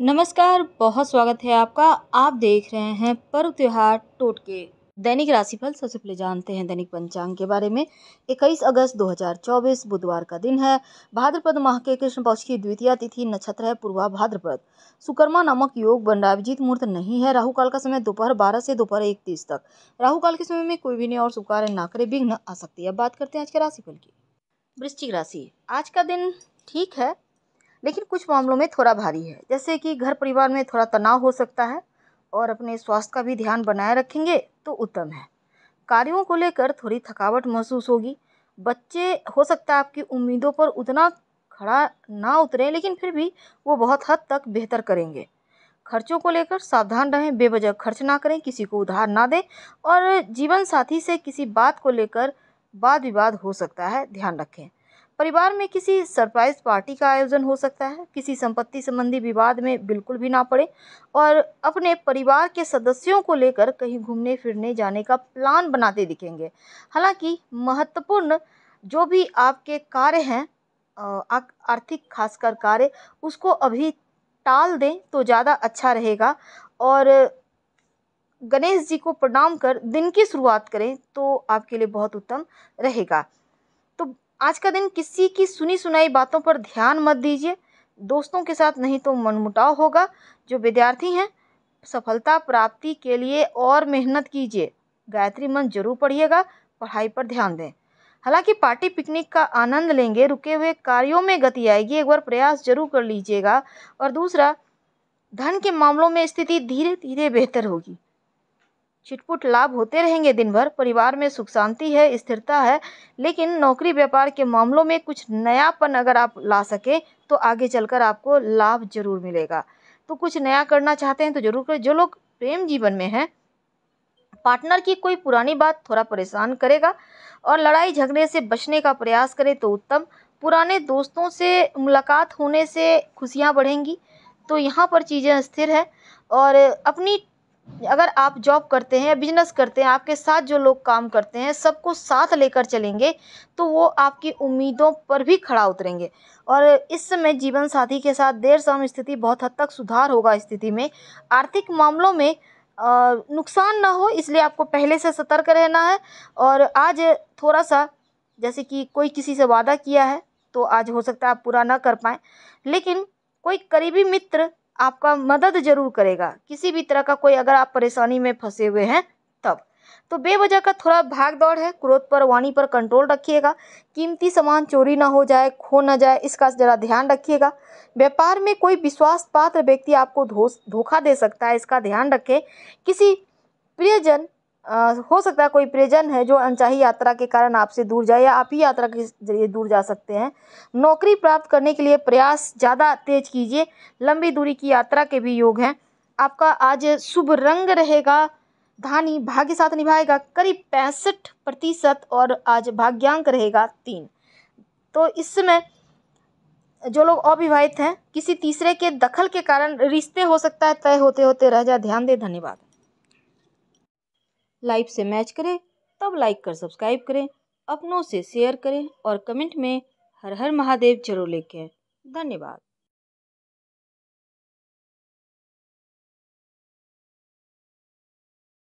नमस्कार, बहुत स्वागत है आपका। आप देख रहे हैं पर्व त्योहार टोटके। दैनिक राशिफल सबसे पहले जानते हैं दैनिक पंचांग के बारे में। 21 अगस्त 2024 बुधवार का दिन है। भाद्रपद माह के कृष्ण पक्ष की द्वितीय तिथि, नक्षत्र है पूर्वा भाद्रपद। सुकर्मा नामक योग बंडाभिजीत मुहूर्त नहीं है। राहु काल का समय दोपहर बारह से दोपहर एक तीस तक। राहु काल के समय में कोई भी नहीं और कार्य ना करे विघ्न आ सकती है। बात करते हैं आज के राशिफल की। वृश्चिक राशि। आज का दिन ठीक है लेकिन कुछ मामलों में थोड़ा भारी है। जैसे कि घर परिवार में थोड़ा तनाव हो सकता है और अपने स्वास्थ्य का भी ध्यान बनाए रखेंगे तो उत्तम है। कार्यों को लेकर थोड़ी थकावट महसूस होगी। बच्चे, हो सकता है आपकी उम्मीदों पर उतना खड़ा ना उतरे, लेकिन फिर भी वो बहुत हद तक बेहतर करेंगे। खर्चों को लेकर सावधान रहें, बेवजह खर्च ना करें, किसी को उधार ना दें और जीवन साथी से किसी बात को लेकर वाद विवाद हो सकता है, ध्यान रखें। परिवार में किसी सरप्राइज़ पार्टी का आयोजन हो सकता है, किसी संपत्ति संबंधी विवाद में बिल्कुल भी ना पड़े और अपने परिवार के सदस्यों को लेकर कहीं घूमने फिरने जाने का प्लान बनाते दिखेंगे। हालाँकि महत्वपूर्ण जो भी आपके कार्य हैं आर्थिक खासकर कार्य, उसको अभी टाल दें तो ज़्यादा अच्छा रहेगा और गणेश जी को प्रणाम कर दिन की शुरुआत करें तो आपके लिए बहुत उत्तम रहेगा। आज का दिन किसी की सुनी सुनाई बातों पर ध्यान मत दीजिए। दोस्तों के साथ नहीं तो मनमुटाव होगा। जो विद्यार्थी हैं, सफलता प्राप्ति के लिए और मेहनत कीजिए। गायत्री मंत्र ज़रूर पढ़िएगा, पढ़ाई पर ध्यान दें। हालाँकि पार्टी पिकनिक का आनंद लेंगे, रुके हुए कार्यों में गति आएगी, एक बार प्रयास ज़रूर कर लीजिएगा। और दूसरा, धन के मामलों में स्थिति धीरे धीरे बेहतर होगी। छिटपुट लाभ होते रहेंगे दिन भर परिवार में सुख शांति है, स्थिरता है, लेकिन नौकरी व्यापार के मामलों में कुछ नयापन अगर आप ला सके तो आगे चलकर आपको लाभ ज़रूर मिलेगा। तो कुछ नया करना चाहते हैं तो ज़रूर करें। जो लोग प्रेम जीवन में हैं, पार्टनर की कोई पुरानी बात थोड़ा परेशान करेगा और लड़ाई झगड़े से बचने का प्रयास करें तो उत्तम। पुराने दोस्तों से मुलाकात होने से खुशियाँ बढ़ेंगी तो यहाँ पर चीज़ें स्थिर है और अपनी अगर आप जॉब करते हैं या बिज़नेस करते हैं, आपके साथ जो लोग काम करते हैं, सबको साथ लेकर चलेंगे तो वो आपकी उम्मीदों पर भी खड़ा उतरेंगे। और इस समय जीवन साथी के साथ देर शाम स्थिति बहुत हद तक सुधार होगा स्थिति में। आर्थिक मामलों में नुकसान ना हो, इसलिए आपको पहले से सतर्क रहना है। और आज थोड़ा सा जैसे कि कोई किसी से वादा किया है तो आज हो सकता है आप पूरा ना कर पाएँ। लेकिन कोई करीबी मित्र आपका मदद ज़रूर करेगा। किसी भी तरह का कोई अगर आप परेशानी में फंसे हुए हैं, तब। तो बेवजह का थोड़ा भाग दौड़ है, क्रोध पर, वाणी पर कंट्रोल रखिएगा। कीमती सामान चोरी ना हो जाए, खो ना जाए, इसका ज़रा ध्यान रखिएगा। व्यापार में कोई विश्वास पात्र व्यक्ति आपको धोखा दे सकता है, इसका ध्यान रखें। किसी प्रियजन हो सकता है कोई प्रियजन है जो अनचाही यात्रा के कारण आपसे दूर जाए या आप ही यात्रा के ज़रिए दूर जा सकते हैं। नौकरी प्राप्त करने के लिए प्रयास ज़्यादा तेज कीजिए। लंबी दूरी की यात्रा के भी योग हैं। आपका आज शुभ रंग रहेगा, धानी भाग्य साथ निभाएगा, करीब पैंसठ प्रतिशत और आज भाग्यांक रहेगा तीन। तो इस समय जो लोग अविवाहित हैं, किसी तीसरे के दखल के कारण रिश्ते हो सकता है, तय होते होते रह जाए। ध्यान दें, धन्यवाद। लाइव से मैच करें, तब लाइक कर सब्सक्राइब करें, अपनों से शेयर करें और कमेंट में हर हर महादेव ज़रूर लिखें। धन्यवाद।